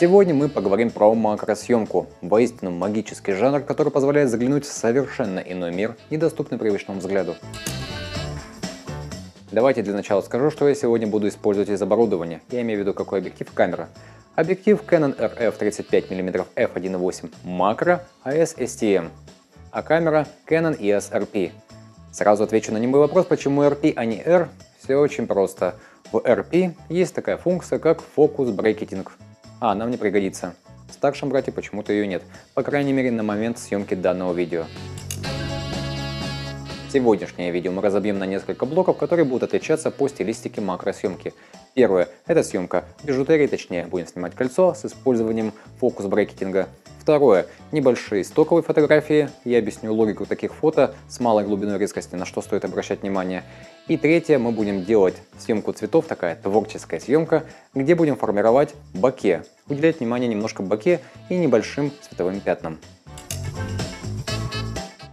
Сегодня мы поговорим про макросъемку, воистину магический жанр, который позволяет заглянуть в совершенно иной мир, недоступный привычному взгляду. Давайте для начала скажу, что я сегодня буду использовать из оборудования. Я имею в виду какой объектив камера. Объектив Canon RF 35 мм f1.8 макро AS STM, а камера Canon EOS RP. Сразу отвечу на немой вопрос, почему RP, а не R. Все очень просто. В RP есть такая функция, как фокус брекетинг. А, она мне пригодится. В старшем брате почему-то ее нет, по крайней мере на момент съемки данного видео. Сегодняшнее видео мы разобьем на несколько блоков, которые будут отличаться по стилистике макросъемки. Первое – это съемка бижутерии, точнее будем снимать кольцо с использованием фокус-брекетинга. Второе – небольшие стоковые фотографии, я объясню логику таких фото с малой глубиной резкости, на что стоит обращать внимание. И третье, мы будем делать съемку цветов, такая творческая съемка, где будем формировать боке, уделять внимание немножко боке и небольшим цветовым пятнам.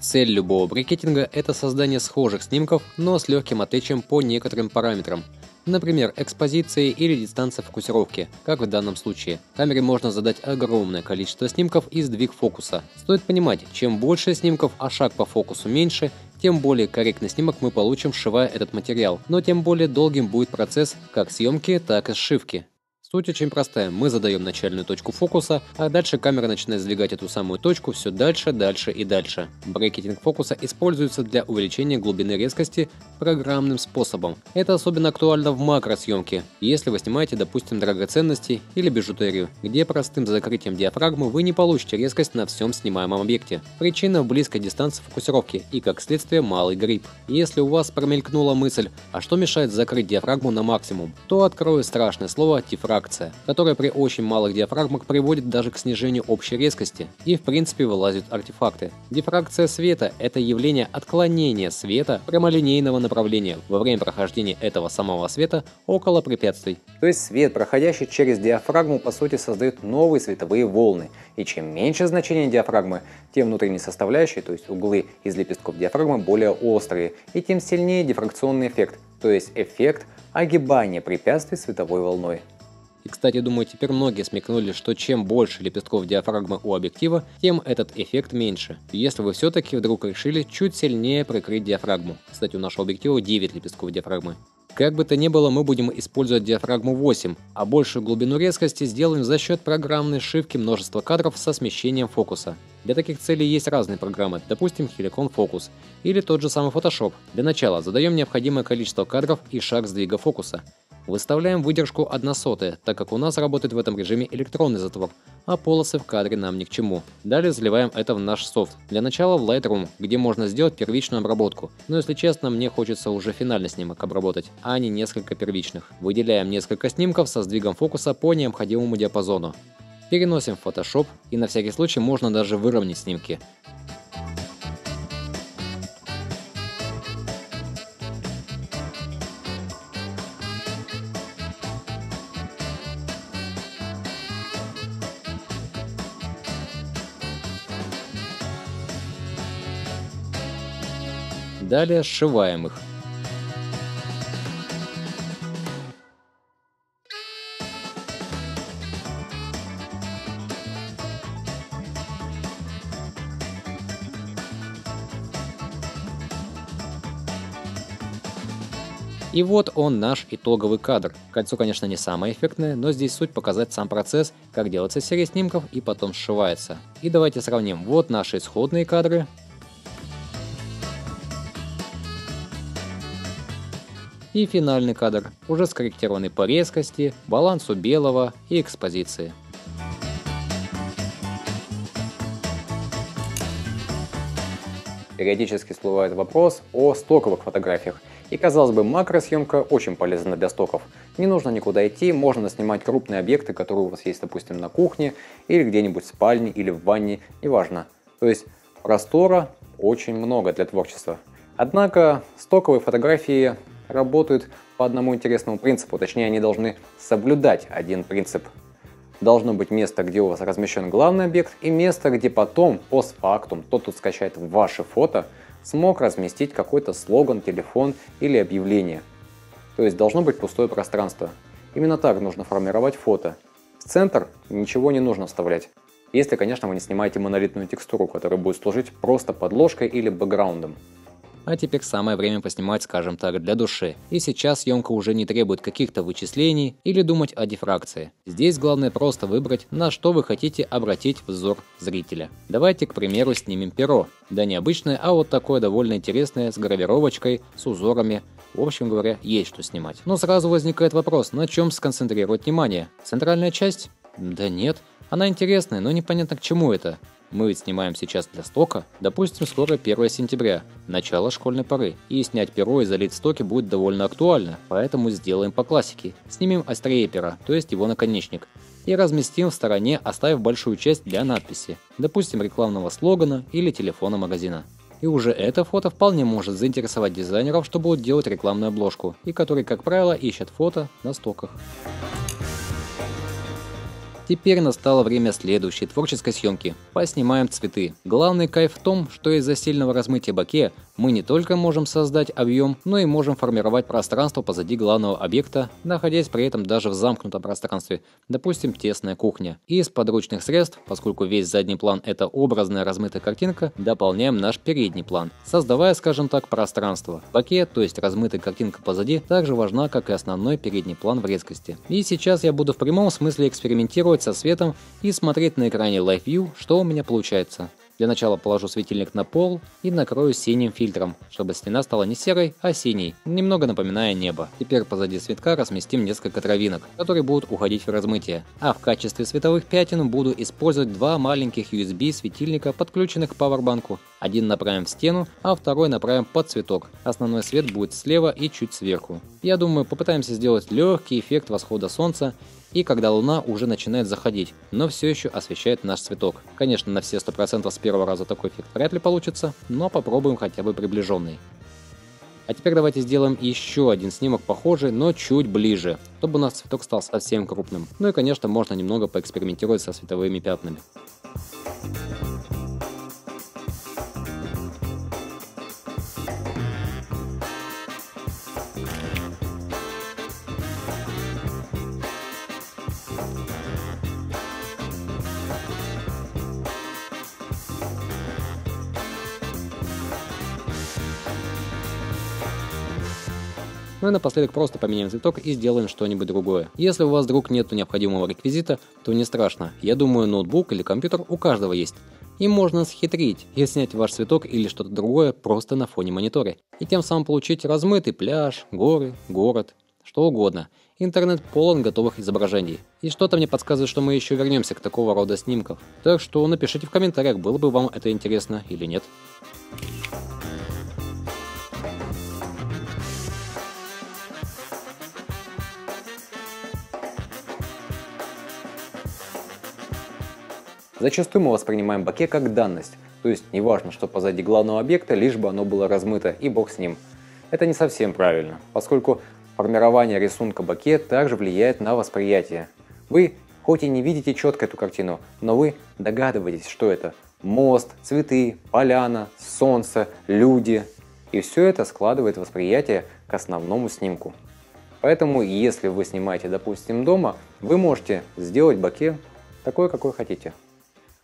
Цель любого брекетинга – это создание схожих снимков, но с легким отличием по некоторым параметрам. Например, экспозиции или дистанция фокусировки, как в данном случае. Камере можно задать огромное количество снимков и сдвиг фокуса. Стоит понимать, чем больше снимков, а шаг по фокусу меньше, тем более корректный снимок мы получим, сшивая этот материал, но тем более долгим будет процесс как съемки, так и сшивки. Суть очень простая. Мы задаем начальную точку фокуса, а дальше камера начинает сдвигать эту самую точку все дальше, дальше и дальше. Брекетинг фокуса используется для увеличения глубины резкости программным способом. Это особенно актуально в макросъемке, если вы снимаете, допустим, драгоценности или бижутерию, где простым закрытием диафрагмы вы не получите резкость на всем снимаемом объекте. Причина в близкой дистанции фокусировки и, как следствие, малый грип. Если у вас промелькнула мысль, а что мешает закрыть диафрагму на максимум, то открою страшное слово дифрагма дифракция, которая при очень малых диафрагмах приводит даже к снижению общей резкости и в принципе вылазят артефакты. Дифракция света – это явление отклонения света прямолинейного направления во время прохождения этого самого света около препятствий. То есть свет, проходящий через диафрагму, по сути создает новые световые волны. И чем меньше значение диафрагмы, тем внутренние составляющие, то есть углы из лепестков диафрагмы более острые, и тем сильнее дифракционный эффект, то есть эффект огибания препятствий световой волной. И, кстати, думаю, теперь многие смекнули, что чем больше лепестков диафрагмы у объектива, тем этот эффект меньше. Если вы все-таки вдруг решили чуть сильнее прикрыть диафрагму. Кстати, у нашего объектива 9 лепестков диафрагмы. Как бы то ни было, мы будем использовать диафрагму 8, а большую глубину резкости сделаем за счет программной шивки множества кадров со смещением фокуса. Для таких целей есть разные программы, допустим Helicon Focus или тот же самый Photoshop. Для начала задаем необходимое количество кадров и шаг сдвига фокуса. Выставляем выдержку 1 сотая, так как у нас работает в этом режиме электронный затвор, а полосы в кадре нам ни к чему. Далее заливаем это в наш софт. Для начала в Lightroom, где можно сделать первичную обработку. Но если честно, мне хочется уже финальный снимок обработать, а не несколько первичных. Выделяем несколько снимков со сдвигом фокуса по необходимому диапазону. Переносим в Photoshop и на всякий случай можно даже выровнять снимки. Далее сшиваем их. И вот он наш итоговый кадр. Кольцо, конечно, не самое эффектное, но здесь суть показать сам процесс, как делается серия снимков и потом сшивается. И давайте сравним. Вот наши исходные кадры, И финальный кадр, уже скорректированный по резкости, балансу белого и экспозиции. Периодически всплывает вопрос о стоковых фотографиях. И казалось бы, макросъемка очень полезна для стоков. Не нужно никуда идти, можно снимать крупные объекты, которые у вас есть, допустим, на кухне, или где-нибудь в спальне, или в ванне, неважно. То есть простора очень много для творчества. Однако стоковые фотографии работают по одному интересному принципу, точнее они должны соблюдать один принцип. Должно быть место, где у вас размещен главный объект, и место, где потом, постфактум, тот, кто скачает ваши фото, смог разместить какой-то слоган, телефон или объявление. То есть должно быть пустое пространство. Именно так нужно формировать фото. В центр ничего не нужно вставлять. Если, конечно, вы не снимаете монолитную текстуру, которая будет служить просто подложкой или бэкграундом. А теперь самое время поснимать, скажем так, для души. И сейчас съемка уже не требует каких-то вычислений или думать о дифракции. Здесь главное просто выбрать, на что вы хотите обратить взор зрителя. Давайте, к примеру, снимем перо. Да не обычное, а вот такое довольно интересное, с гравировочкой, с узорами. В общем говоря, есть что снимать. Но сразу возникает вопрос, на чем сконцентрировать внимание? Центральная часть? Да нет. Она интересная, но непонятно к чему это. Мы ведь снимаем сейчас для стока. Допустим, скоро 1 сентября, начало школьной поры. И снять перо и залить стоки будет довольно актуально, поэтому сделаем по классике. Снимем острее пера, то есть его наконечник. И разместим в стороне, оставив большую часть для надписи. Допустим, рекламного слогана или телефона магазина. И уже это фото вполне может заинтересовать дизайнеров, что будут делать рекламную обложку, и которые, как правило, ищут фото на стоках. Теперь настало время следующей творческой съемки. Поснимаем цветы. Главный кайф в том, что из-за сильного размытия боке мы не только можем создать объем, но и можем формировать пространство позади главного объекта, находясь при этом даже в замкнутом пространстве, допустим, тесная кухня. И из подручных средств, поскольку весь задний план это образная размытая картинка, дополняем наш передний план, создавая, скажем так, пространство. В боке, то есть размытая картинка позади, также важна, как и основной передний план в резкости. И сейчас я буду в прямом смысле экспериментировать со светом и смотреть на экране Live View, что у меня получается. Для начала положу светильник на пол и накрою синим фильтром, чтобы стена стала не серой, а синей, немного напоминая небо. Теперь позади цветка разместим несколько травинок, которые будут уходить в размытие. А в качестве световых пятен буду использовать два маленьких USB светильника, подключенных к пауэрбанку. Один направим в стену, а второй направим под цветок. Основной свет будет слева и чуть сверху. Я думаю, попытаемся сделать легкий эффект восхода солнца и когда луна уже начинает заходить, но все еще освещает наш цветок. Конечно, на все 100% с первого раза такой эффект вряд ли получится, но попробуем хотя бы приближенный. А теперь давайте сделаем еще один снимок похожий, но чуть ближе, чтобы у нас цветок стал совсем крупным. Ну и конечно можно немного поэкспериментировать со световыми пятнами. Ну и напоследок просто поменяем цветок и сделаем что-нибудь другое. Если у вас вдруг нет необходимого реквизита, то не страшно. Я думаю, ноутбук или компьютер у каждого есть. И можно схитрить и снять ваш цветок или что-то другое просто на фоне монитора. И тем самым получить размытый пляж, горы, город, что угодно. Интернет полон готовых изображений. И что-то мне подсказывает, что мы еще вернемся к такого рода снимков. Так что напишите в комментариях, было бы вам это интересно или нет. Зачастую мы воспринимаем боке как данность, то есть неважно, что позади главного объекта, лишь бы оно было размыто, и бог с ним. Это не совсем правильно, поскольку формирование рисунка боке также влияет на восприятие. Вы хоть и не видите четко эту картину, но вы догадываетесь, что это мост, цветы, поляна, солнце, люди. И все это складывает восприятие к основному снимку. Поэтому, если вы снимаете, допустим, дома, вы можете сделать боке такой, какой хотите.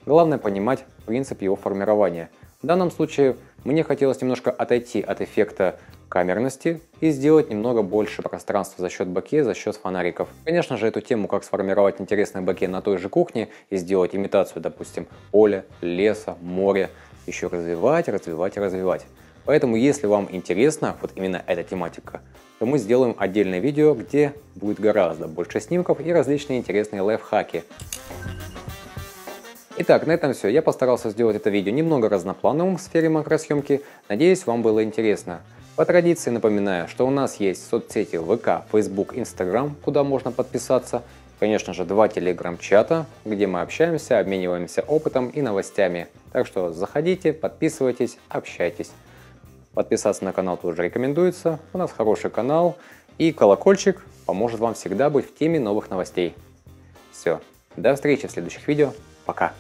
Главное понимать принцип его формирования. В данном случае мне хотелось немножко отойти от эффекта камерности и сделать немного больше пространства за счет боке, за счет фонариков. Конечно же, эту тему, как сформировать интересный боке на той же кухне и сделать имитацию, допустим, поля, леса, моря, еще развивать, развивать и развивать. Поэтому, если вам интересна вот именно эта тематика, то мы сделаем отдельное видео, где будет гораздо больше снимков и различные интересные лайфхаки. Итак, на этом все. Я постарался сделать это видео немного разноплановым в сфере макросъемки. Надеюсь, вам было интересно. По традиции напоминаю, что у нас есть соцсети ВК, Facebook, Instagram, куда можно подписаться. Конечно же, два телеграм-чата, где мы общаемся, обмениваемся опытом и новостями. Так что заходите, подписывайтесь, общайтесь. Подписаться на канал тоже рекомендуется. У нас хороший канал. И колокольчик поможет вам всегда быть в теме новых новостей. Все. До встречи в следующих видео. Пока.